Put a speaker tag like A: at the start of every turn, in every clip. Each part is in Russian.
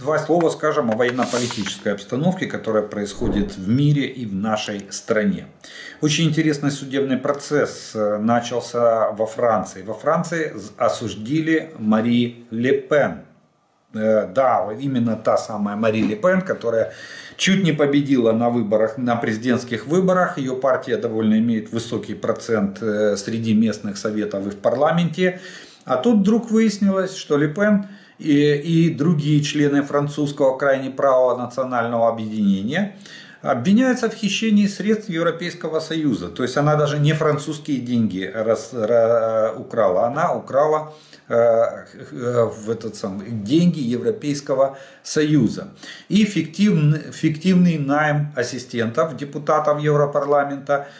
A: Два слова скажем о военно-политической обстановке, которая происходит в мире и в нашей стране. Очень интересный судебный процесс э, начался во Франции. Во Франции осуждили Мари Ле Пен. Э, да, именно та самая Мари Ле Пен, которая чуть не победила на выборах, на президентских выборах. Ее партия довольно имеет высокий процент э, среди местных советов и в парламенте. А тут вдруг выяснилось, что Ле Пен и, и другие члены французского крайне правого национального объединения обвиняются в хищении средств Европейского Союза. То есть она даже не французские деньги раз, раз, украла, она украла э, э, в этот самый, деньги Европейского Союза. И фиктивный, фиктивный найм ассистентов депутатов Европарламента –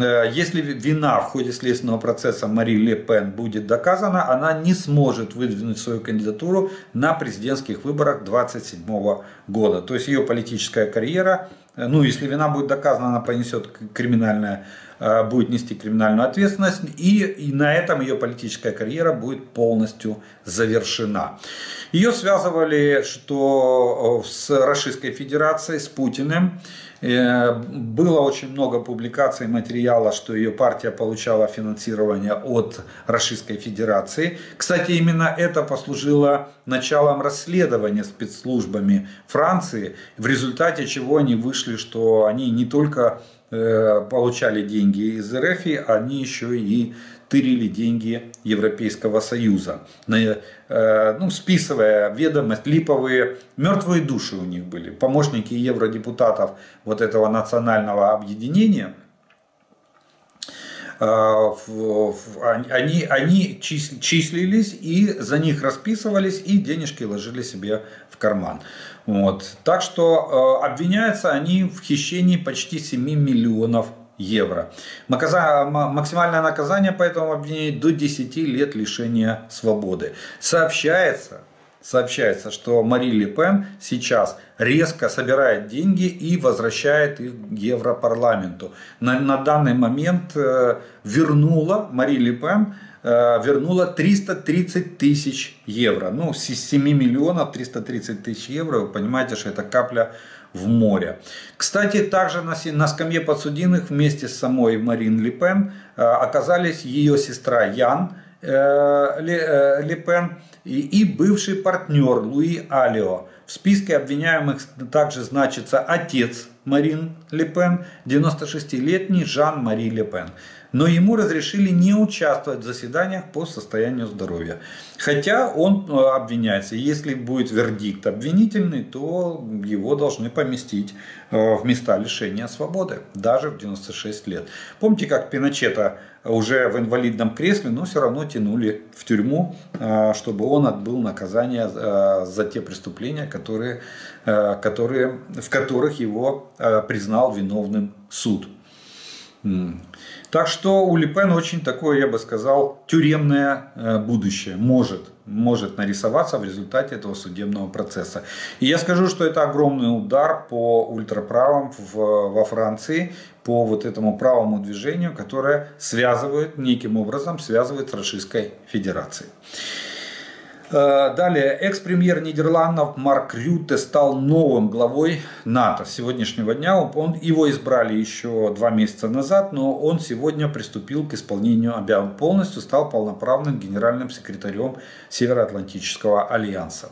A: если вина в ходе следственного процесса Мари Ле Пен будет доказана, она не сможет выдвинуть свою кандидатуру на президентских выборах 2027 года. То есть ее политическая карьера, э, ну если вина будет доказана, она понесет криминальное, э, будет нести криминальную ответственность, и, и на этом ее политическая карьера будет полностью завершена. Ее связывали что с Российской Федерацией, с Путиным. Э, было очень много публикаций материала, что ее партия получала финансирование от Российской Федерации. Кстати, именно это послужило началом расследования спецслужбами Франции, в результате чего они вышли, что они не только э, получали деньги из РФ, они еще и тырили деньги Европейского Союза, э, ну, списывая ведомость, липовые, мертвые души у них были, помощники евродепутатов вот этого национального объединения, э, они, они числились и за них расписывались и денежки ложили себе в карман. Вот. Так что э, обвиняются они в хищении почти 7 миллионов евро. Максимальное наказание по этому обвинению до 10 лет лишения свободы. Сообщается, сообщается, что Мари Ле Пен сейчас резко собирает деньги и возвращает их Европарламенту. На, на данный момент э, вернула Мари Ле Пен э, вернула 330 тысяч евро. Ну, с 7 миллионов 330 тысяч евро, вы понимаете, что это капля в море. Кстати, также на, на скамье подсудимых вместе с самой Марин Ле Пен э, оказались ее сестра Ян э, Ле, э, и, и бывший партнер Луи Алио. В списке обвиняемых также значится отец Марин Ле Пен, 96-летний Жан-Мари Ле Пен но ему разрешили не участвовать в заседаниях по состоянию здоровья. Хотя он э, обвиняется. Если будет вердикт обвинительный, то его должны поместить э, в места лишения свободы, даже в 96 лет. Помните, как Пиночета уже в инвалидном кресле, но все равно тянули в тюрьму, э, чтобы он отбыл наказание за те преступления, которые, которые, в которых его признал виновным суд. Так что у Липен очень такое, я бы сказал, тюремное э, будущее может, может нарисоваться в результате этого судебного процесса. И я скажу, что это огромный удар по ультраправым в, во Франции, по вот этому правому движению, которое связывает, неким образом связывает с Российской Федерацией. Э, далее, экс-премьер Нидерландов Марк Рюте стал новым главой НАТО сегодняшнего дня. Он, его избрали еще два месяца назад, но он сегодня приступил к исполнению обязанностей, полностью стал полноправным генеральным секретарем Североатлантического альянса.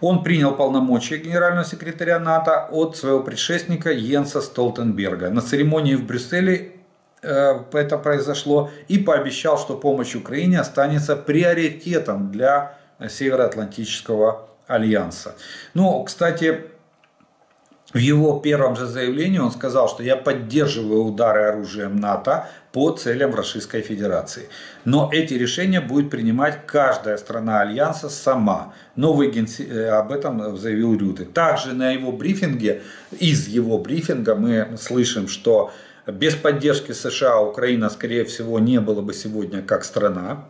A: Он принял полномочия генерального секретаря НАТО от своего предшественника Йенса Столтенберга. На церемонии в Брюсселе э, это произошло и пообещал, что помощь Украине останется приоритетом для Североатлантического альянса. Ну, кстати, в его первом же заявлении он сказал, что я поддерживаю удары оружием НАТО по целям Российской Федерации. Но эти решения будет принимать каждая страна Альянса сама. Новый генси... Э, об этом заявил Рюты. Также на его брифинге, из его брифинга мы слышим, что без поддержки США Украина, скорее всего, не было бы сегодня как страна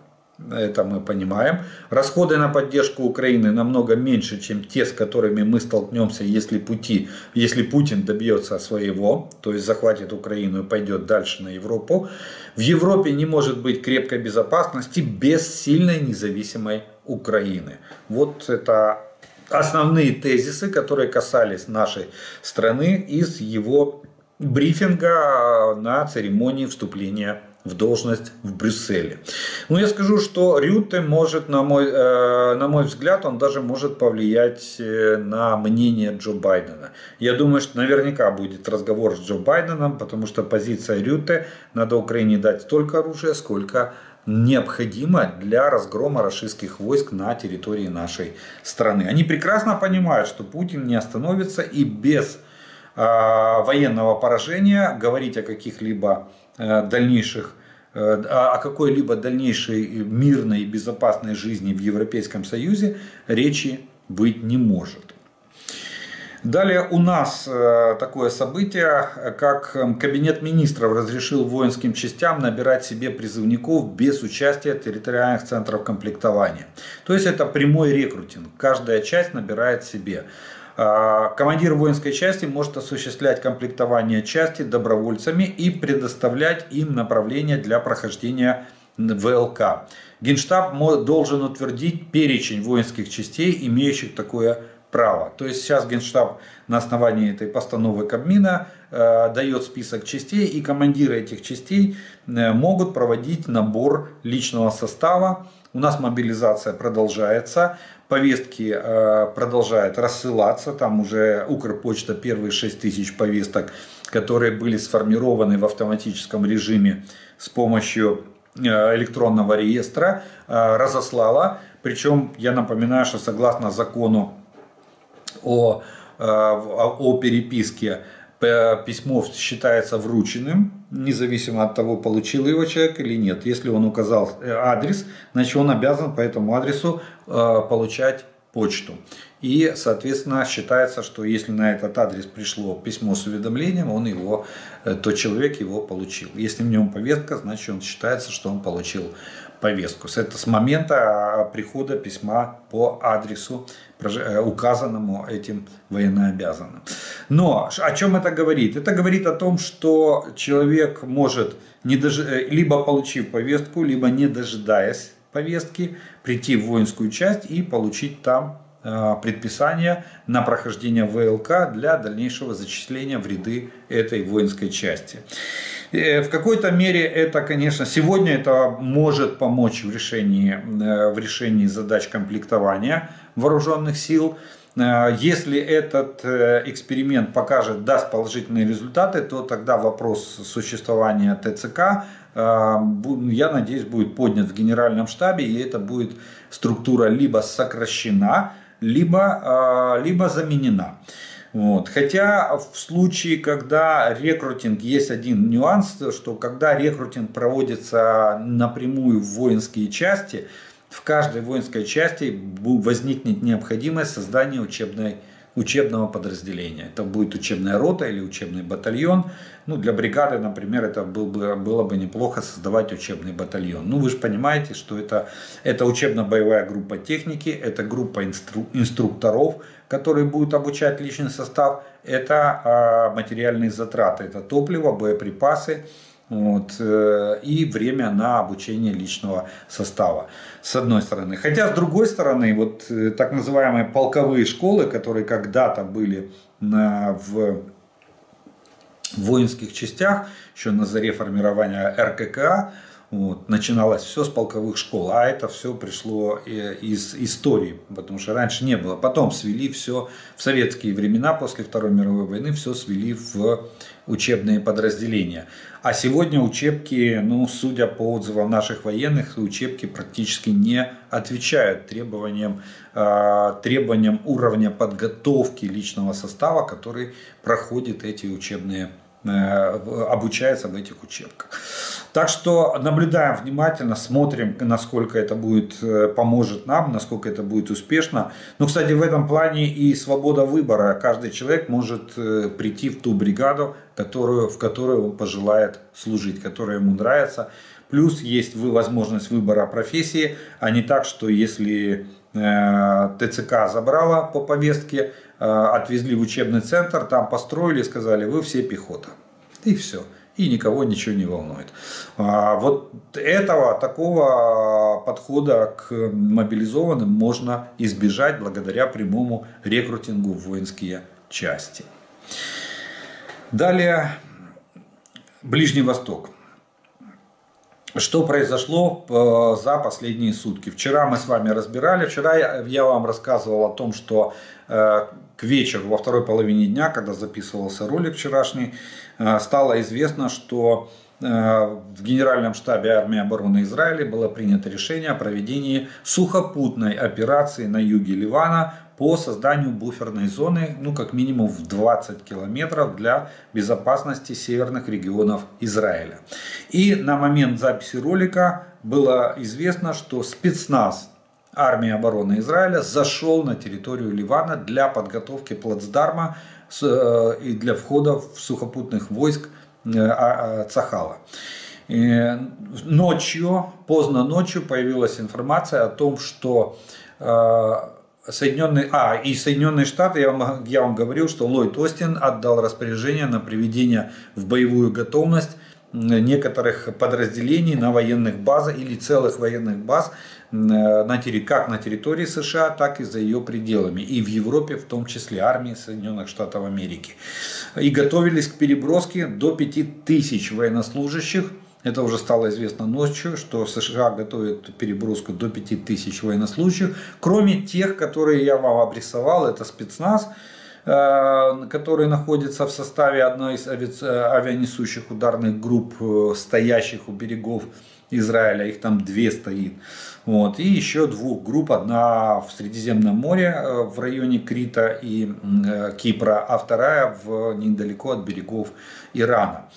A: это мы понимаем. Расходы на поддержку Украины намного меньше, чем те, с которыми мы столкнемся, если, пути, если Путин добьется своего, то есть захватит Украину и пойдет дальше на Европу. В Европе не может быть крепкой безопасности без сильной независимой Украины. Вот это основные тезисы, которые касались нашей страны из его брифинга на церемонии вступления в должность в Брюсселе. Ну, я скажу, что Рюте может, на мой, э, на мой взгляд, он даже может повлиять э, на мнение Джо Байдена. Я думаю, что наверняка будет разговор с Джо Байденом, потому что позиция Рюте, надо Украине дать столько оружия, сколько необходимо для разгрома российских войск на территории нашей страны. Они прекрасно понимают, что Путин не остановится и без э, военного поражения говорить о каких-либо Э, дальнейших о какой-либо дальнейшей мирной и безопасной жизни в Европейском Союзе речи быть не может. Далее у нас э, такое событие, как Кабинет министров разрешил воинским частям набирать себе призывников без участия территориальных центров комплектования. То есть это прямой рекрутинг. Каждая часть набирает себе. А, командир воинской части может осуществлять комплектование части добровольцами и предоставлять им направления для прохождения ВЛК. Генштаб должен утвердить перечень воинских частей, имеющих такое право. То есть сейчас Генштаб на основании этой постановы Кабмина э, дает список частей, и командиры этих частей э, могут проводить набор личного состава. У нас мобилизация продолжается повестки э, продолжают рассылаться. Там уже Укрпочта первые 6 тысяч повесток, которые были сформированы в автоматическом режиме с помощью э, электронного реестра, э, разослала. Причем я напоминаю, что согласно закону о, о переписке письмо считается врученным, независимо от того, получил его человек или нет. Если он указал э, адрес, значит он обязан по этому адресу э, получать почту. И, соответственно, считается, что если на этот адрес пришло письмо с уведомлением, он его, э, то человек его получил. Если в нем повестка, значит он считается, что он получил повестку. Это с момента прихода письма по адресу Э, указанному этим военнообязанным. Но о чем это говорит? Это говорит о том, что человек может, не дож... Э, либо получив повестку, либо не дожидаясь повестки, прийти в воинскую часть и получить там э, предписание на прохождение ВЛК для дальнейшего зачисления в ряды этой воинской части. В какой-то мере это, конечно, сегодня это может помочь в решении, в решении задач комплектования вооруженных сил. Э, если этот э, эксперимент покажет, даст положительные результаты, то тогда вопрос существования ТЦК, э, я надеюсь, будет поднят в генеральном штабе, и это будет структура либо сокращена, либо, либо заменена. Вот. Хотя в случае, когда рекрутинг, есть один нюанс, что когда рекрутинг проводится напрямую в воинские части, в каждой воинской части возникнет необходимость создания учебной, учебного подразделения. Это будет учебная рота или учебный батальон. Ну, для бригады, например, это был бы, было бы неплохо создавать учебный батальон. Ну, вы же понимаете, что это, это учебно-боевая группа техники, это группа инстру, инструкторов, которые будут обучать личный состав, это а, материальные затраты, это топливо, боеприпасы, вот, э, и время на обучение личного состава, с одной стороны. Хотя, с другой стороны, вот э, так называемые полковые школы, которые когда-то были на, в воинских частях, еще на заре формирования РККА, вот, начиналось все с полковых школ, а это все пришло э, из истории, потому что раньше не было. Потом свели все в советские времена, после Второй мировой войны, все свели в учебные подразделения. А сегодня учебки, ну, судя по отзывам наших военных, учебки практически не отвечают требованиям, э, требованиям уровня подготовки личного состава, который проходит эти учебные Э, обучается в этих учебках. Так что наблюдаем внимательно, смотрим, насколько это будет, э, поможет нам, насколько это будет успешно. Но, кстати, в этом плане и свобода выбора. Каждый человек может э, прийти в ту бригаду, которую, в которой он пожелает служить, которая ему нравится. Плюс есть возможность выбора профессии, а не так, что если ТЦК забрала по повестке, Э, отвезли в учебный центр, там построили, сказали, вы все пехота. И все. и никого ничего не волнует. А, вот этого, такого подхода к мобилизованным можно избежать благодаря прямому рекрутингу в воинские части. Далее, Ближний Восток. Что произошло э, за последние сутки? Вчера мы с вами разбирали, вчера я вам рассказывал о том, что э, к вечеру, во второй половине дня, когда записывался ролик вчерашний, э, стало известно, что в Генеральном штабе армии обороны Израиля было принято решение о проведении сухопутной операции на юге Ливана по созданию буферной зоны, ну как минимум в 20 километров для безопасности северных регионов Израиля. И на момент записи ролика было известно, что спецназ армии обороны Израиля зашел на территорию Ливана для подготовки плацдарма э, и для входа в сухопутных войск э, а, а, Цахала. И ночью, поздно ночью появилась информация о том, что э, Соединенные, а, и Соединенные Штаты, я вам, я вам говорил, что Ллойд Остин отдал распоряжение на приведение в боевую готовность некоторых подразделений на военных базах или целых военных баз на, как на территории США, так и за ее пределами. И в Европе, в том числе армии Соединенных Штатов Америки. И готовились к переброске до 5000 военнослужащих это уже стало известно ночью, что США готовят переброску до 5000 военнослужащих, кроме тех, которые я вам обрисовал, это спецназ, э, который находится в составе одной из авианесущих ударных групп, э, стоящих у берегов Израиля, их там две стоит. Вот. И еще двух групп, одна в Средиземном море э, в районе Крита и Кипра, а вторая в, недалеко от берегов Ирана.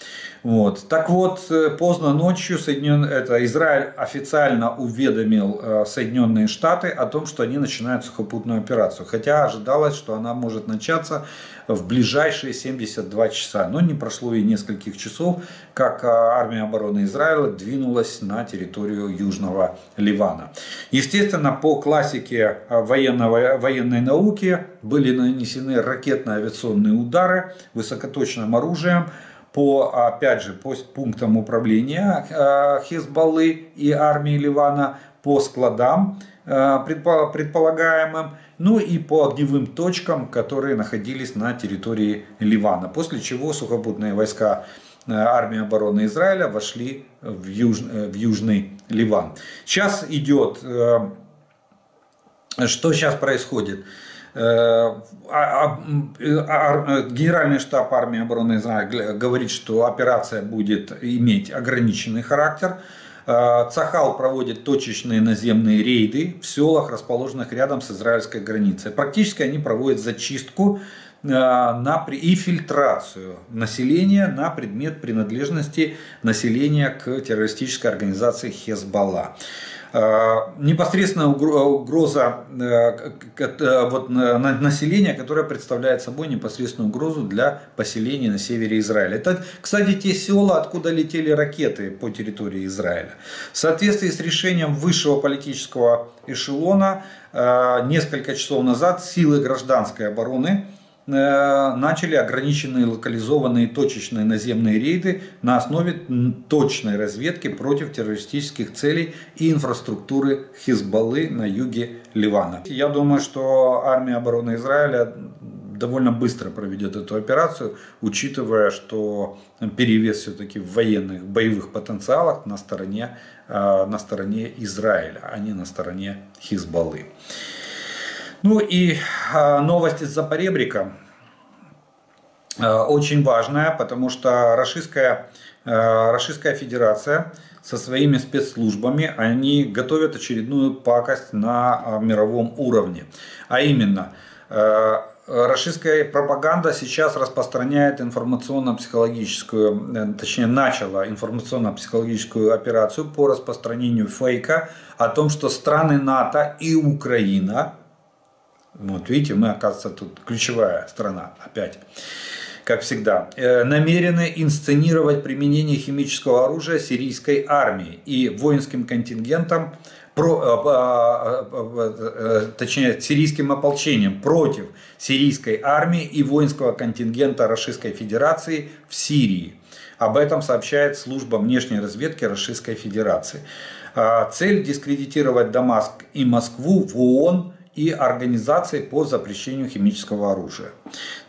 A: Вот. Так вот, э, поздно ночью Соединен... это Израиль официально уведомил э, Соединенные Штаты о том, что они начинают сухопутную операцию. Хотя ожидалось, что она может начаться в ближайшие 72 часа. Но не прошло и нескольких часов, как э, армия обороны Израиля двинулась на территорию Южного Ливана. Естественно, по классике военного, военной науки были нанесены ракетно-авиационные удары высокоточным оружием по, опять же, по пунктам управления э, Хизбаллы и армии Ливана, по складам э, предполагаемым, ну и по огневым точкам, которые находились на территории Ливана. После чего сухопутные войска э, армии обороны Израиля вошли в, юж, в Южный Ливан. Сейчас идет, что сейчас происходит? Э, а, а, а, Генеральный штаб армии обороны Израиля говорит, что операция будет иметь ограниченный характер. Э, Цахал проводит точечные наземные рейды в селах, расположенных рядом с израильской границей. Практически они проводят зачистку э, на, и фильтрацию населения на предмет принадлежности населения к террористической организации Хезбалла. Э, непосредственная угроза э, э, вот, населения, которая представляет собой непосредственную угрозу для поселений на севере Израиля. Это, кстати, те села, откуда летели ракеты по территории Израиля. В соответствии с решением высшего политического эшелона, несколько часов назад силы гражданской обороны Э, начали ограниченные локализованные точечные наземные рейды на основе точной разведки против террористических целей и инфраструктуры Хизбаллы на юге Ливана. Я думаю, что армия обороны Израиля довольно быстро проведет эту операцию, учитывая, что перевес все-таки в военных боевых потенциалах на стороне, э, на стороне Израиля, а не на стороне Хизбаллы. Ну и а, новость из-за поребрика а, очень важная, потому что Российская, а, Российская Федерация со своими спецслужбами, они готовят очередную пакость на мировом уровне. А именно, Российская пропаганда сейчас распространяет информационно-психологическую, э, точнее начала информационно-психологическую операцию по распространению фейка о том, что страны НАТО и Украина вот видите, мы, оказывается, тут ключевая страна опять как всегда, э, намерены инсценировать применение химического оружия сирийской армии и воинским контингентом, про, э, э, точнее, сирийским ополчением против сирийской армии и воинского контингента Российской Федерации в Сирии. Об этом сообщает служба внешней разведки Российской Федерации. А, цель дискредитировать Дамаск и Москву в ООН и организации по запрещению химического оружия.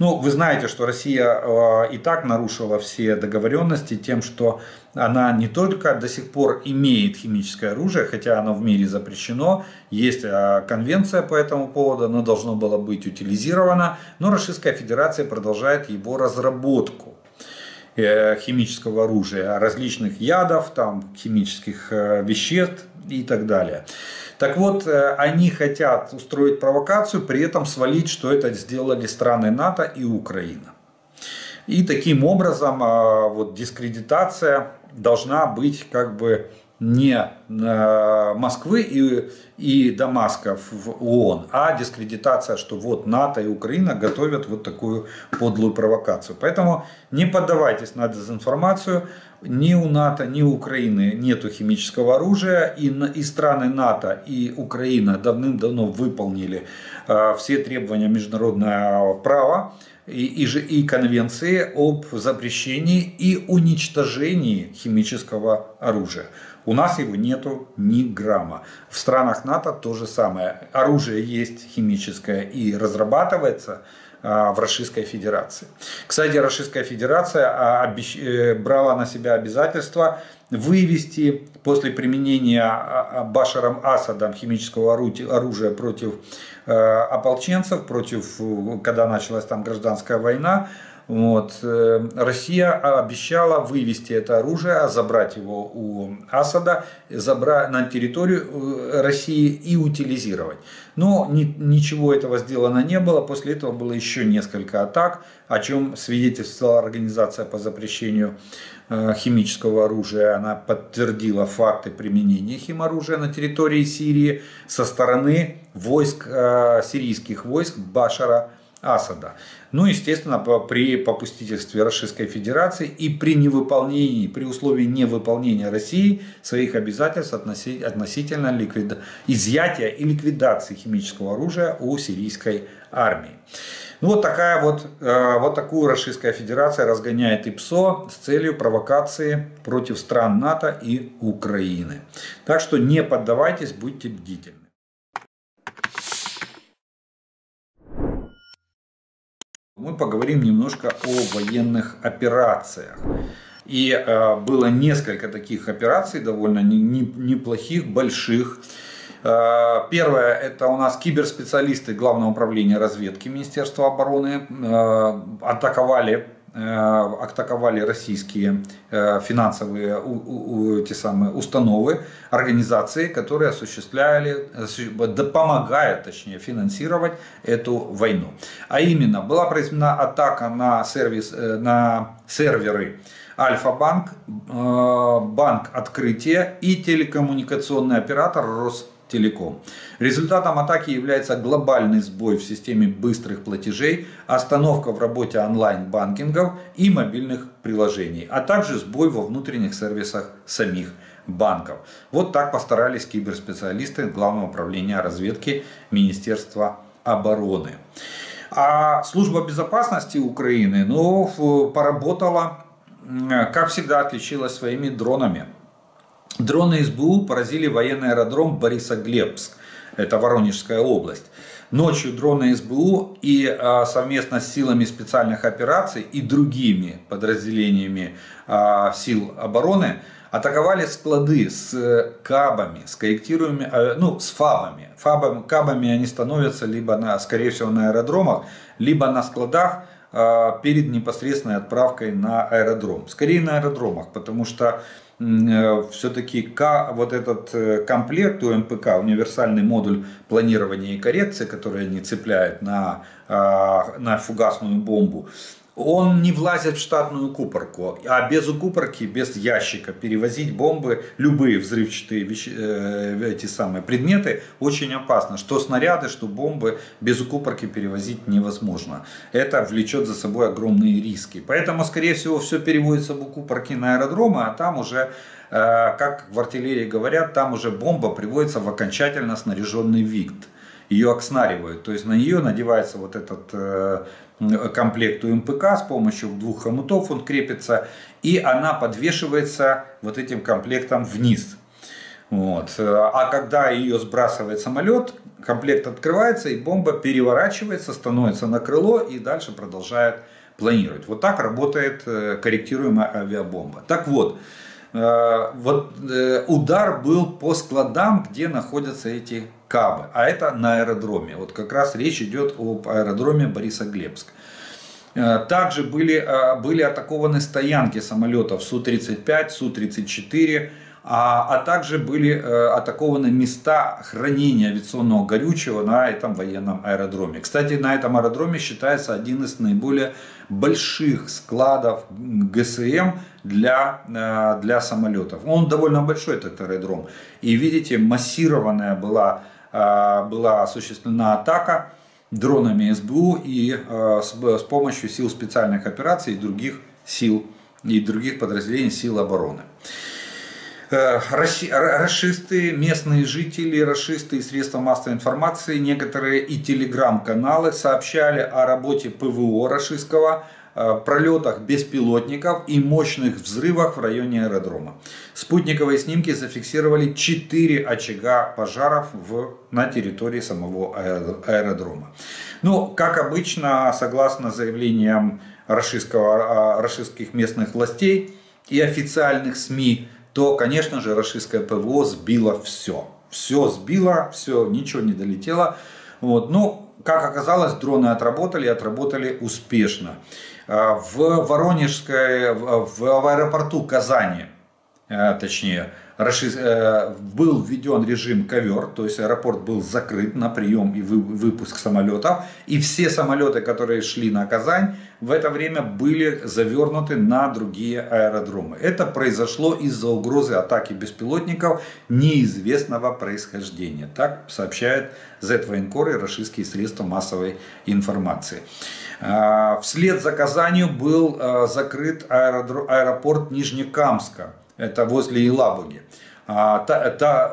A: Ну, вы знаете, что Россия э, и так нарушила все договоренности тем, что она не только до сих пор имеет химическое оружие, хотя оно в мире запрещено, есть э, конвенция по этому поводу, оно должно было быть утилизировано, но Российская Федерация продолжает его разработку химического оружия, различных ядов, там, химических веществ и так далее. Так вот, э, они хотят устроить провокацию, при этом свалить, что это сделали страны НАТО и Украина. И таким образом вот, дискредитация должна быть как бы не э, Москвы и, и Дамаска в ООН, а дискредитация, что вот НАТО и Украина готовят вот такую подлую провокацию. Поэтому не поддавайтесь на дезинформацию. Ни у НАТО, ни у Украины нету химического оружия. И, и страны НАТО и Украина давным-давно выполнили э, все требования международного права и, и, же, и конвенции об запрещении и уничтожении химического оружия. У нас его нету ни грамма. В странах НАТО то же самое. Оружие есть химическое и разрабатывается а, в Российской Федерации. Кстати, Российская Федерация а, э, брала на себя обязательство вывести после применения а, Башаром Асадом химического оружия против э, ополченцев, против, когда началась там гражданская война, вот. Э, Россия обещала вывести это оружие, забрать его у Асада, забрать на территорию э, России и утилизировать. Но ни, ничего этого сделано не было. После этого было еще несколько атак, о чем свидетельствовала Организация по запрещению э, химического оружия. Она подтвердила факты применения химоружия на территории Сирии со стороны войск, сирийских войск Башара Асада. Ну, естественно, при попустительстве Российской Федерации и при невыполнении, при условии невыполнения России своих обязательств относительно ликвид... изъятия и ликвидации химического оружия у сирийской армии. Ну, вот такая вот, э, вот такую Российская Федерация разгоняет ИПСО с целью провокации против стран НАТО и Украины. Так что не поддавайтесь, будьте бдительны. Мы поговорим немножко о военных операциях. И э, было несколько таких операций, довольно не, не, неплохих, больших. Э, первое, это у нас киберспециалисты Главного управления разведки Министерства обороны э, атаковали атаковали российские э, финансовые те самые установы, организации, которые осуществляли, помогают точнее финансировать эту войну. А именно была произведена атака на, сервис, э, на серверы Альфа-банк, банк Открытие и телекоммуникационный оператор Рос Телеком. Результатом атаки является глобальный сбой в системе быстрых платежей, остановка в работе онлайн-банкингов и мобильных приложений, а также сбой во внутренних сервисах самих банков. Вот так постарались киберспециалисты Главного управления разведки Министерства обороны. А служба безопасности Украины ну, поработала, как всегда, отличилась своими дронами. Дроны СБУ поразили военный аэродром Борисоглебск, это Воронежская область. Ночью дроны СБУ и а, совместно с силами специальных операций и другими подразделениями а, сил обороны атаковали склады с э, кабами, с корректируемыми, э, ну, с фабами. фабами. Кабами они становятся либо, на, скорее всего, на аэродромах, либо на складах а, перед непосредственной отправкой на аэродром. Скорее на аэродромах, потому что все-таки вот этот э, комплект у МПК, универсальный модуль планирования и коррекции, который они цепляют на, а, на фугасную бомбу, он не влазит в штатную купорку, а без укупорки, без ящика перевозить бомбы, любые взрывчатые вещи, э, эти самые предметы очень опасно. Что снаряды, что бомбы без укупорки перевозить невозможно. Это влечет за собой огромные риски. Поэтому, скорее всего, все переводится в укупорки на аэродромы, а там уже, э, как в артиллерии говорят, там уже бомба приводится в окончательно снаряженный вид. ее окснаривают. То есть на нее надевается вот этот комплект УМПК с помощью двух хомутов он крепится, и она подвешивается вот этим комплектом вниз. Вот. А когда ее сбрасывает самолет, комплект открывается и бомба переворачивается, становится на крыло и дальше продолжает планировать. Вот так работает э, корректируемая авиабомба. Так вот, э, вот э, удар был по складам, где находятся эти кабы, а это на аэродроме. Вот как раз речь идет об аэродроме Борисоглебск. Также были, были атакованы стоянки самолетов Су-35, Су-34, а, а также были э, атакованы места хранения авиационного горючего на этом военном аэродроме. Кстати, на этом аэродроме считается один из наиболее больших складов ГСМ для, э, для самолетов. Он довольно большой, этот аэродром. И видите, массированная была, э, была осуществлена атака дронами СБУ и с, с помощью сил специальных операций и других сил и других подразделений сил обороны. Э, расисты, местные жители, расисты и средства массовой информации, некоторые и телеграм-каналы сообщали о работе ПВО расистского, э, пролетах беспилотников и мощных взрывах в районе аэродрома. Спутниковые снимки зафиксировали 4 очага пожаров в, на территории самого аэродрома. Ну, как обычно, согласно заявлениям российских местных властей и официальных СМИ, то, конечно же, российское ПВО сбило все. Все сбило, все, ничего не долетело. Вот. Ну, как оказалось, дроны отработали, отработали успешно. А, в Воронежской, в аэропорту Казани, а, точнее, Э, был введен режим ковер, то есть аэропорт был закрыт на прием и выпуск самолетов. И все самолеты, которые шли на Казань, в это время были завернуты на другие аэродромы. Это произошло из-за угрозы атаки беспилотников неизвестного происхождения. Так сообщает Z-военкор и российские средства массовой информации. А, вслед за Казанью был э, закрыт аэропорт Нижнекамска это возле Елабуги. А,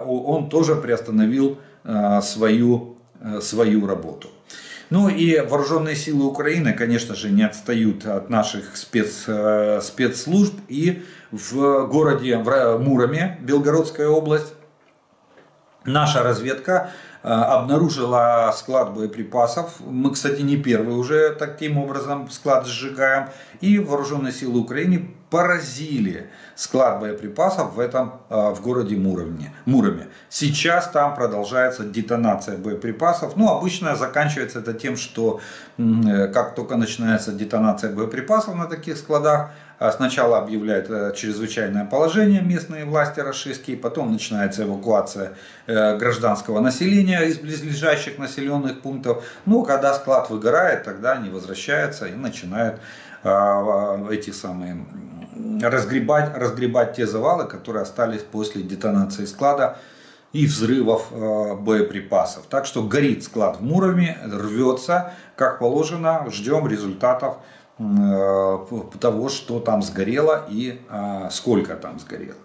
A: он тоже приостановил а, свою, а, свою работу. Ну и вооруженные силы Украины, конечно же, не отстают от наших спец, э, спецслужб. И в городе в Муроме, Белгородская область, наша разведка обнаружила склад боеприпасов. Мы, кстати, не первый уже таким образом склад сжигаем. И вооруженные силы Украины поразили склад боеприпасов в этом а, в городе Муроме. Муроме. Сейчас там продолжается детонация боеприпасов. Ну, обычно заканчивается это тем, что э, как только начинается детонация боеприпасов на таких складах, сначала объявляют э, чрезвычайное положение местные власти российские, потом начинается эвакуация э, гражданского населения из близлежащих населенных пунктов. Ну, когда склад выгорает, тогда они возвращаются и начинают а, эти самые разгребать, разгребать те завалы, которые остались после детонации склада и взрывов э, боеприпасов. Так что горит склад в Муроме, рвется, как положено, ждем результатов э, того, что там сгорело и э, сколько там сгорело.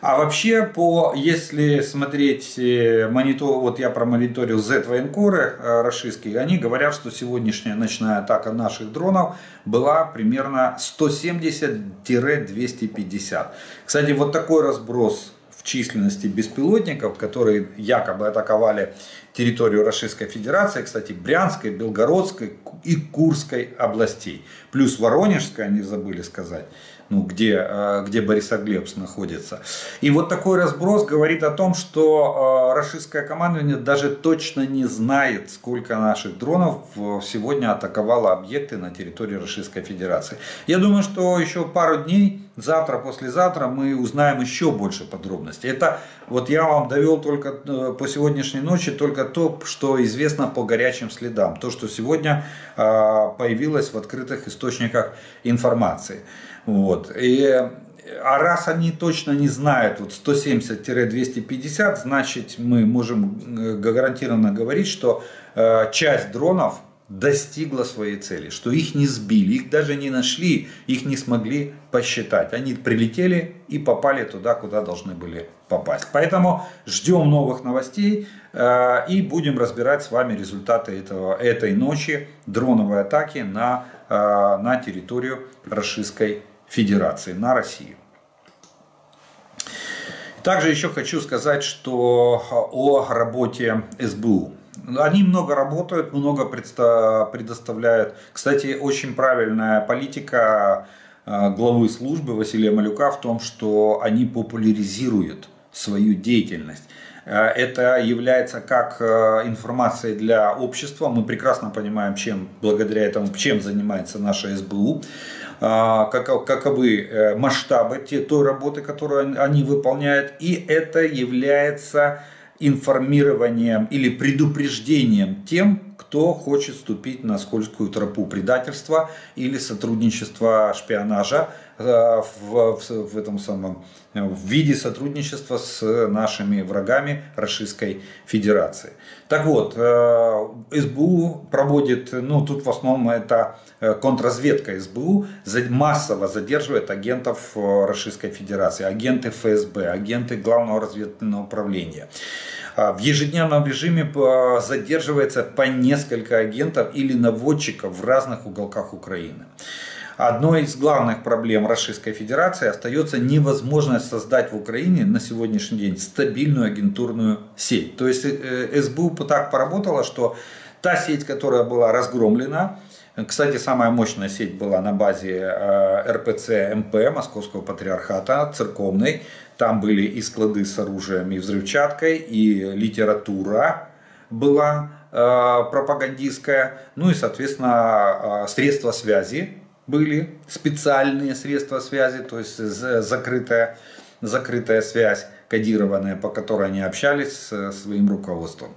A: А вообще, по, если смотреть э, монитор, вот я промониторил Z-военкоры э, российские, они говорят, что сегодняшняя ночная атака наших дронов была примерно 170-250. Кстати, вот такой разброс численности беспилотников, которые якобы атаковали территорию Российской Федерации, кстати, Брянской, Белгородской и Курской областей. Плюс Воронежская, они забыли сказать ну, где, э, где Борисоглебск находится. И вот такой разброс говорит о том, что э, российское командование даже точно не знает, сколько наших дронов сегодня атаковало объекты на территории Российской Федерации. Я думаю, что еще пару дней, завтра, послезавтра мы узнаем еще больше подробностей. Это вот я вам довел только э, по сегодняшней ночи только то, что известно по горячим следам. То, что сегодня появилось в открытых источниках информации. Вот. И, а раз они точно не знают вот 170-250, значит мы можем э, гарантированно говорить, что э, часть дронов достигла своей цели, что их не сбили, их даже не нашли, их не смогли посчитать. Они прилетели и попали туда, куда должны были попасть. Поэтому ждем новых новостей э, и будем разбирать с вами результаты этого, этой ночи дроновой атаки на, э, на территорию Российской Федерации, на Россию. Также еще хочу сказать, что о работе СБУ. Они много работают, много предоставляют. Кстати, очень правильная политика э, главы службы Василия Малюка в том, что они популяризируют свою деятельность. Э, это является как э, информацией для общества. Мы прекрасно понимаем, чем благодаря этому, чем занимается наша СБУ как, каковы масштабы той работы, которую они выполняют. И это является информированием или предупреждением тем, кто хочет ступить на скользкую тропу предательства или сотрудничества шпионажа в, в, в этом самом в виде сотрудничества с нашими врагами Российской Федерации. Так вот, э, СБУ проводит, ну тут в основном это э, контрразведка СБУ, массово задерживает агентов Российской Федерации, агенты ФСБ, агенты Главного разведывательного управления. А, в ежедневном режиме э, задерживается по несколько агентов или наводчиков в разных уголках Украины. Одной из главных проблем Российской Федерации остается невозможность создать в Украине на сегодняшний день стабильную агентурную сеть. То есть э, СБУ так поработала, что та сеть, которая была разгромлена, кстати, самая мощная сеть была на базе э, РПЦ МП Московского патриархата, церковной. Там были и склады с оружием, и взрывчаткой, и литература была э, пропагандистская. Ну и, соответственно, э, средства связи были, специальные средства связи, то есть закрытая, закрытая связь кодированная, по которой они общались с своим руководством.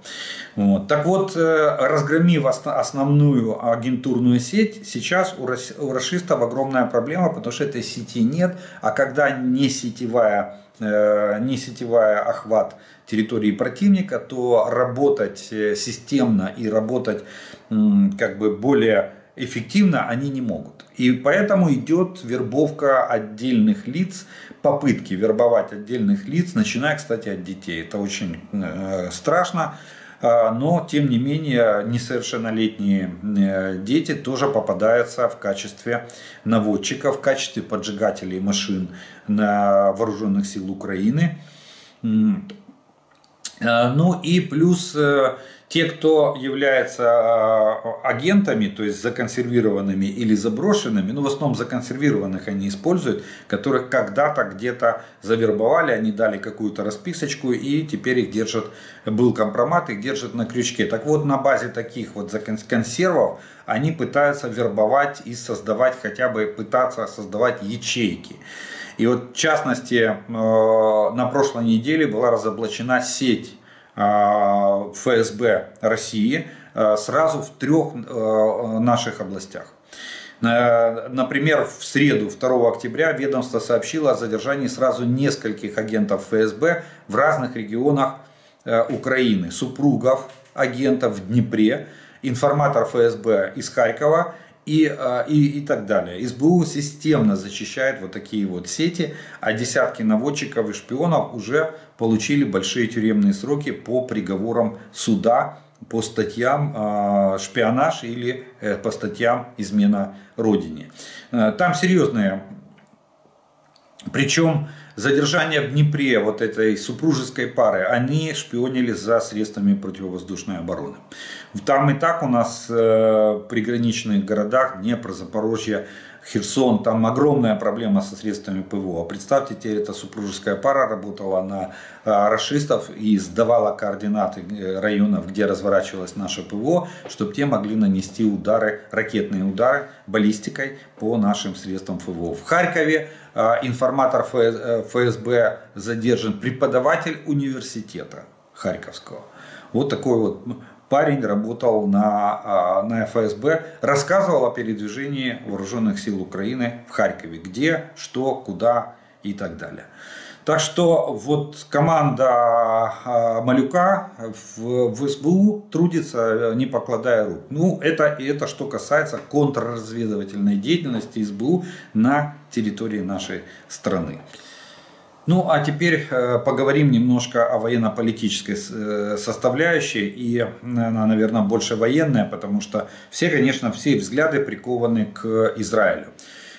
A: Вот. Так вот, э, разгромив основную агентурную сеть, сейчас у расистов огромная проблема, потому что этой сети нет, а когда не сетевая, э, не сетевая охват территории противника, то работать э, системно и работать как бы более эффективно они не могут. И поэтому идет вербовка отдельных лиц, попытки вербовать отдельных лиц, начиная, кстати, от детей. Это очень э, страшно, э, но тем не менее несовершеннолетние э, дети тоже попадаются в качестве наводчиков, в качестве поджигателей машин на вооруженных сил Украины. Ну и плюс те, кто является а, агентами, то есть законсервированными или заброшенными, ну в основном законсервированных они используют, которых когда-то где-то завербовали, они дали какую-то расписочку и теперь их держат, был компромат, их держат на крючке. Так вот на базе таких вот консервов они пытаются вербовать и создавать, хотя бы пытаться создавать ячейки. И вот в частности э, на прошлой неделе была разоблачена сеть ФСБ России а, сразу в трех а, наших областях. Например, в среду 2 октября ведомство сообщило о задержании сразу нескольких агентов ФСБ в разных регионах Украины. Супругов агентов в Днепре, информатор ФСБ из Харькова и, и, и так далее. СБУ системно защищает вот такие вот сети, а десятки наводчиков и шпионов уже получили большие тюремные сроки по приговорам суда по статьям шпионаж или э, по статьям измена родине. Э, там серьезные, причем задержание в Днепре вот этой супружеской пары, они шпионили за средствами противовоздушной обороны. Там и так у нас э, приграничных городах Днепр, Запорожье, Херсон, там огромная проблема со средствами ПВО. Представьте, теперь эта супружеская пара работала на а, расистов и сдавала координаты э, районов, где разворачивалось наше ПВО, чтобы те могли нанести удары, ракетные удары баллистикой по нашим средствам ПВО. В Харькове а, информатор ФСБ э, задержан, преподаватель университета Харьковского. Вот такой вот парень работал на, а, на ФСБ, рассказывал о передвижении вооруженных сил Украины в Харькове, где, что, куда и так далее. Так что вот команда а, Малюка в, в СБУ трудится, не покладая рук. Ну, это, это что касается контрразведывательной деятельности СБУ на территории нашей страны. Ну, а теперь э, поговорим немножко о военно-политической э, составляющей. И она, наверное, больше военная, потому что все, конечно, все взгляды прикованы к Израилю.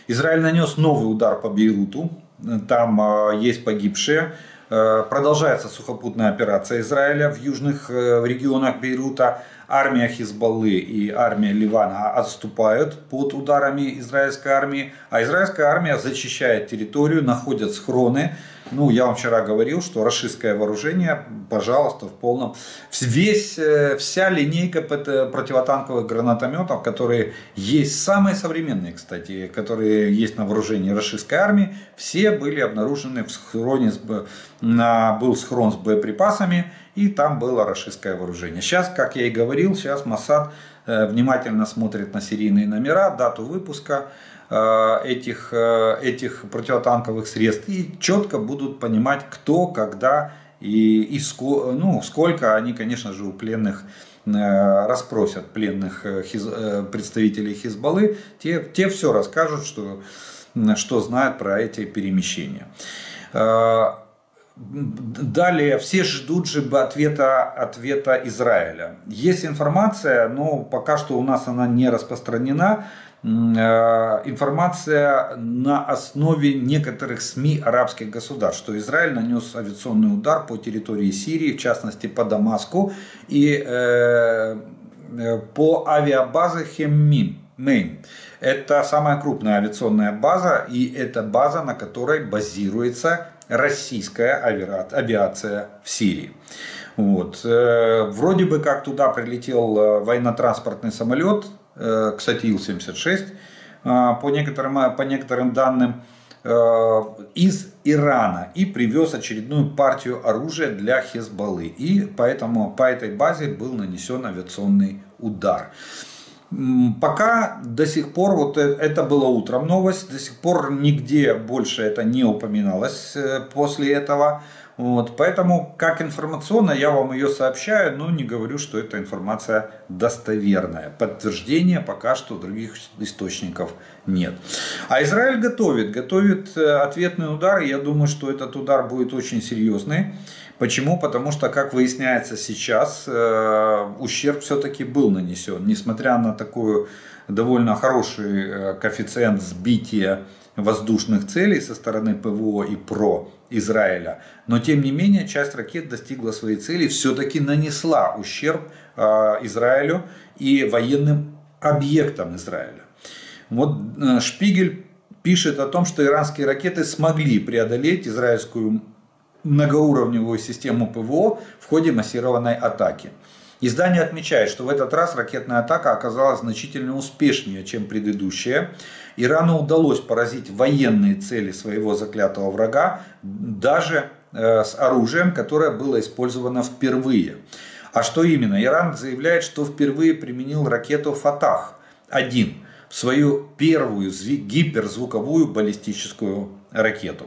A: Израиль нанес новый удар по Бейруту. Там э, есть погибшие. Продолжается сухопутная операция Израиля в южных регионах Бейрута армия Хизбаллы и армия Ливана отступают под ударами израильской армии, а израильская армия зачищает территорию, находят схроны. Ну, я вам вчера говорил, что расистское вооружение, пожалуйста, в полном... Весь, э, вся линейка противотанковых гранатометов, которые есть, самые современные, кстати, которые есть на вооружении расистской армии, все были обнаружены в схроне, был схрон с боеприпасами, и там было расистское вооружение. Сейчас, как я и говорил, сейчас Масад э, внимательно смотрит на серийные номера, дату выпуска этих, э, этих противотанковых средств и четко будут понимать, кто, когда и, и сколько, ну, сколько они, конечно же, у пленных расспросят пленных хиз, представителей Хизбаллы, те, те все расскажут, что, что знают про эти перемещения. Далее все ждут же ответа, ответа Израиля. Есть информация, но пока что у нас она не распространена. Э, информация на основе некоторых СМИ арабских государств, что Израиль нанес авиационный удар по территории Сирии, в частности по Дамаску и э, э по авиабазе Хеммим. Мейн. Это самая крупная авиационная база, и это база, на которой базируется российская авиация в Сирии. Вот. Э, вроде бы как туда прилетел военно-транспортный самолет, кстати, Ил-76, по некоторым, по некоторым данным, из Ирана и привез очередную партию оружия для Хезбаллы. И поэтому по этой базе был нанесен авиационный удар. Пока до сих пор, вот э, это было утром новость, до сих пор нигде больше это не упоминалось э, после этого. Вот, поэтому, как информационно, я вам ее сообщаю, но не говорю, что эта информация достоверная. Подтверждения пока что других источников нет. А Израиль готовит, готовит э, ответный удар. Я думаю, что этот удар будет очень серьезный. Почему? Потому что, как выясняется сейчас, э, ущерб все-таки был нанесен. Несмотря на такой довольно хороший э, коэффициент сбития воздушных целей со стороны ПВО и ПРО Израиля. Но тем не менее часть ракет достигла своей цели, все-таки нанесла ущерб э, Израилю и военным объектам Израиля. Вот Шпигель пишет о том, что иранские ракеты смогли преодолеть израильскую многоуровневую систему ПВО в ходе массированной атаки. Издание отмечает, что в этот раз ракетная атака оказалась значительно успешнее, чем предыдущая. Ирану удалось поразить военные цели своего заклятого врага, даже э, с оружием, которое было использовано впервые. А что именно? Иран заявляет, что впервые применил ракету «Фатах-1», свою первую гиперзвуковую баллистическую ракету.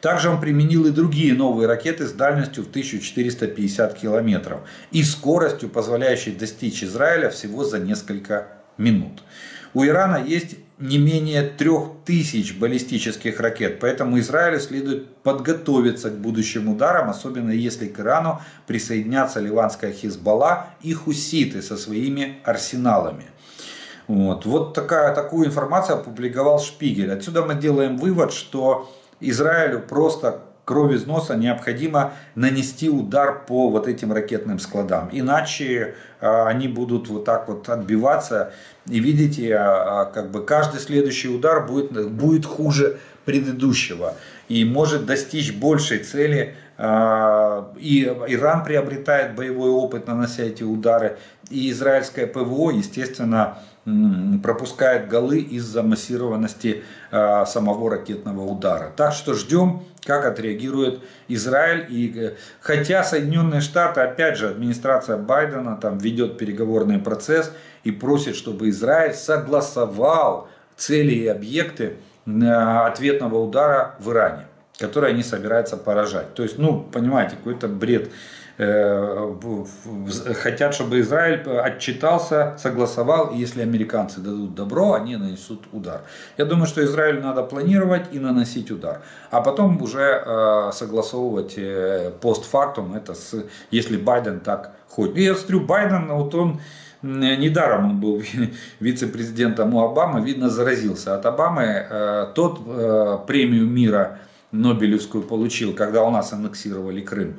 A: Также он применил и другие новые ракеты с дальностью в 1450 километров и скоростью, позволяющей достичь Израиля всего за несколько минут. У Ирана есть не менее 3000 баллистических ракет, поэтому Израилю следует подготовиться к будущим ударам, особенно если к Ирану присоединятся ливанская Хизбалла и хуситы со своими арсеналами. Вот, вот такая, такую информацию опубликовал Шпигель. Отсюда мы делаем вывод, что Израилю просто кровь из носа необходимо нанести удар по вот этим ракетным складам. Иначе а, они будут вот так вот отбиваться. И видите, а, а, как бы каждый следующий удар будет, будет хуже предыдущего. И может достичь большей цели. И Иран приобретает боевой опыт, нанося эти удары. И израильское ПВО, естественно, пропускает голы из-за массированности самого ракетного удара. Так что ждем, как отреагирует Израиль. И, э, хотя Соединенные Штаты, опять же, администрация Байдена там ведет переговорный процесс и просит, чтобы Израиль согласовал цели и объекты ответного удара в Иране. которые они собираются поражать. То есть, ну, понимаете, какой-то бред. Э, хотят, чтобы Израиль отчитался, согласовал, и если американцы дадут добро, они нанесут удар. Я думаю, что Израилю надо планировать и наносить удар, а потом уже э, согласовывать э, постфактум, это с, если Байден так хочет. И я смотрю, Байден, вот он недаром он был вице-президентом у Обамы, видно, заразился от Обамы. Тот премию мира Нобелевскую получил, когда у нас аннексировали Крым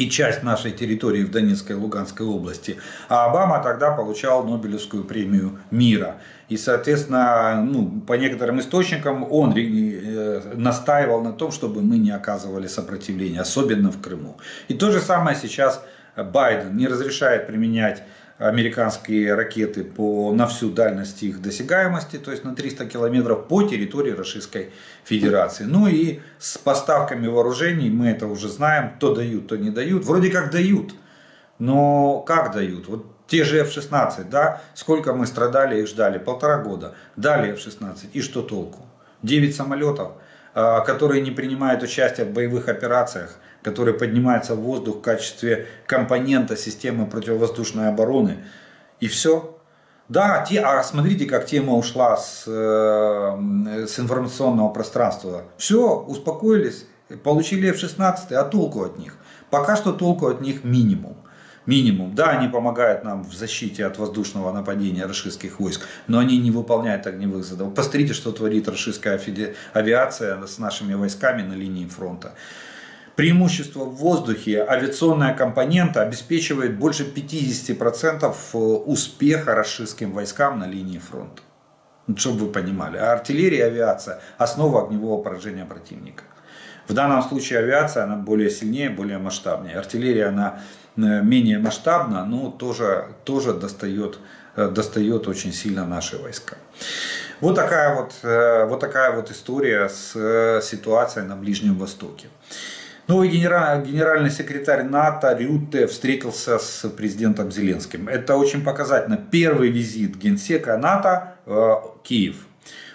A: и часть нашей территории в Донецкой и Луганской области. А Обама тогда получал Нобелевскую премию мира. И, соответственно, ну, по некоторым источникам он э, настаивал на том, чтобы мы не оказывали сопротивления, особенно в Крыму. И то же самое сейчас Байден не разрешает применять американские ракеты по, на всю дальность их досягаемости, то есть на 300 километров по территории Российской Федерации. Ну и с поставками вооружений, мы это уже знаем, то дают, то не дают. Вроде как дают, но как дают? Вот те же F-16, да, сколько мы страдали и ждали, полтора года, дали F-16, и что толку? 9 самолетов, а, которые не принимают участие в боевых операциях, который поднимается в воздух в качестве компонента системы противовоздушной обороны. И все. Да, те, а смотрите, как тема ушла с, э, с информационного пространства. Все, успокоились, получили F-16, а толку от них? Пока что толку от них минимум. Минимум. Да, они помогают нам в защите от воздушного нападения российских войск, но они не выполняют огневых задач. Посмотрите, что творит российская авиация с нашими войсками на линии фронта. Преимущество в воздухе, авиационная компонента обеспечивает больше 50% э, успеха российским войскам на линии фронта. Чтобы вы понимали. А артиллерия и авиация – основа огневого поражения противника. В данном случае авиация, она более сильнее, более масштабнее. Артиллерия, она э, менее масштабна, но тоже, тоже достает, э, достает очень сильно наши войска. Вот такая вот, вот такая вот история с ситуацией на Ближнем Востоке. Новый генераль, генеральный секретарь НАТО Рютте встретился с президентом Зеленским. Это очень показательно. Первый визит генсека НАТО в Киев.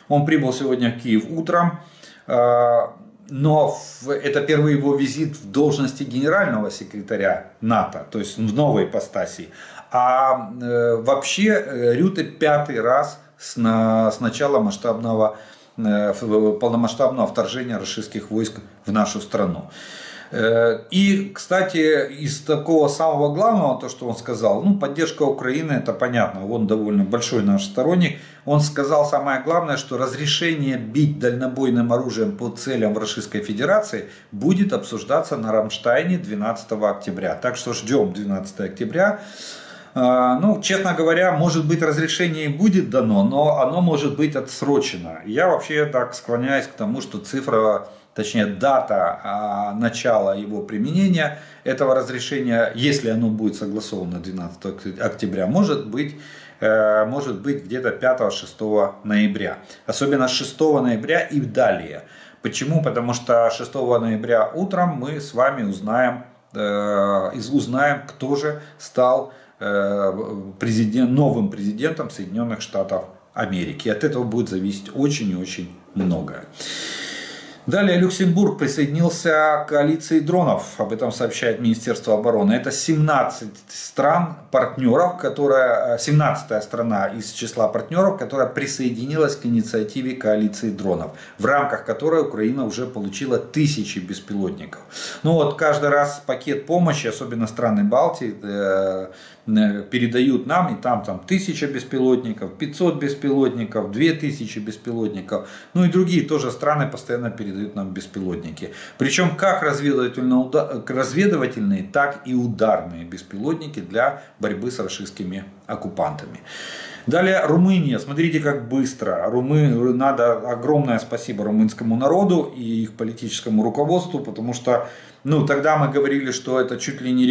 A: Он прибыл сегодня в Киев утром. Э, но это первый его визит в должности генерального секретаря НАТО, то есть в новой ипостаси. А э, вообще э, Рюте пятый раз с, с начала масштабного, полномасштабного вторжения российских войск в нашу страну. Э, и, кстати, из такого самого главного, то, что он сказал, ну, поддержка Украины, это понятно, он довольно большой наш сторонник. Он сказал самое главное, что разрешение бить дальнобойным оружием по целям в Российской Федерации будет обсуждаться на Рамштайне 12 октября. Так что ждем 12 октября. Э, ну, честно говоря, может быть разрешение будет дано, но оно может быть отсрочено. Я вообще так склоняюсь к тому, что цифра точнее дата а, начала его применения этого разрешения, если оно будет согласовано 12 октября, может быть, э, может быть где-то 5-6 ноября. Особенно 6 ноября и далее. Почему? Потому что 6 ноября утром мы с вами узнаем, э, узнаем кто же стал президент, новым президентом Соединенных Штатов Америки. От этого будет зависеть очень и очень многое. Далее Люксембург присоединился к коалиции дронов, об этом сообщает Министерство обороны. Это 17 стран партнеров, которая, 17 страна из числа партнеров, которая присоединилась к инициативе коалиции дронов, в рамках которой Украина уже получила тысячи беспилотников. Ну вот каждый раз пакет помощи, особенно страны Балтии, э, Э, передают нам, и там, там 1000 беспилотников, 500 беспилотников, 2000 беспилотников, ну и другие тоже страны постоянно передают нам беспилотники. Причем как разведывательные, так и ударные беспилотники для борьбы с российскими оккупантами. Далее Румыния. Смотрите, как быстро. Румы... Надо огромное спасибо румынскому народу и их политическому руководству, потому что ну, тогда мы говорили, что это чуть ли не,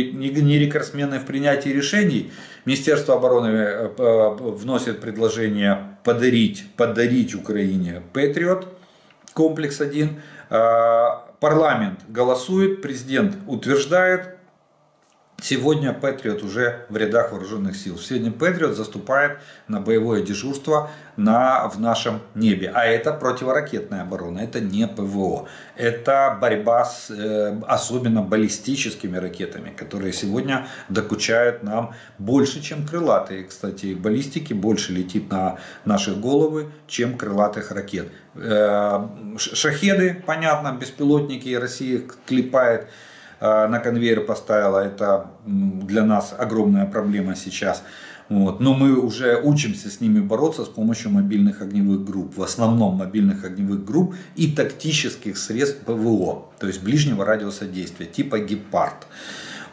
A: рекордсмены в принятии решений. Министерство обороны э, вносит предложение подарить, подарить Украине Патриот, комплекс 1. Э, парламент голосует, президент утверждает, Сегодня Патриот уже в рядах вооруженных сил. Сегодня Патриот заступает на боевое дежурство на, в нашем небе. А это противоракетная оборона, это не ПВО. Это борьба с э, особенно баллистическими ракетами, которые сегодня докучают нам больше, чем крылатые. Кстати, баллистики больше летит на наши головы, чем крылатых ракет. Э, шахеды, понятно, беспилотники Россия клепает на конвейер поставила, это для нас огромная проблема сейчас. Вот. Но мы уже учимся с ними бороться с помощью мобильных огневых групп, в основном мобильных огневых групп и тактических средств ПВО, то есть ближнего радиуса действия, типа Гепард.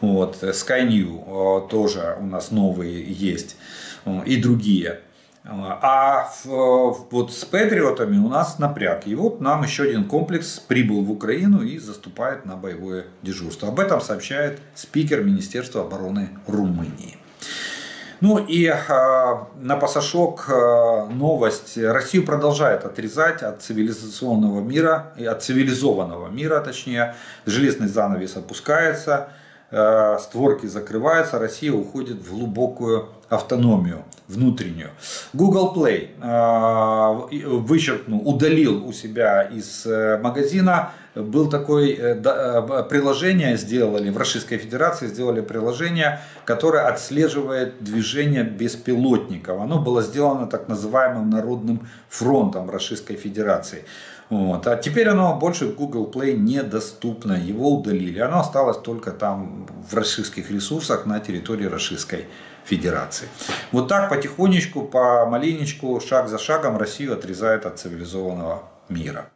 A: Вот. Skynew э, тоже у нас новые есть э, и другие. А вот с Патриотами у нас напряг. И вот нам еще один комплекс прибыл в Украину и заступает на боевое дежурство. Об этом сообщает спикер Министерства обороны Румынии. Ну и э, на пасашок э, новость. Россию продолжает отрезать от цивилизационного мира, и от цивилизованного мира точнее. Железный занавес опускается, э, створки закрываются, Россия уходит в глубокую автономию внутреннюю. Google Play э, вычеркнул, удалил у себя из э, магазина. Был такое э, приложение, сделали в Российской Федерации, сделали приложение, которое отслеживает движение беспилотников. Оно было сделано так называемым Народным фронтом Российской Федерации. Вот. А теперь оно больше в Google Play недоступно, его удалили. Оно осталось только там в российских ресурсах на территории Российской Федерации. Вот так потихонечку, по маленечку, шаг за шагом Россию отрезает от цивилизованного мира.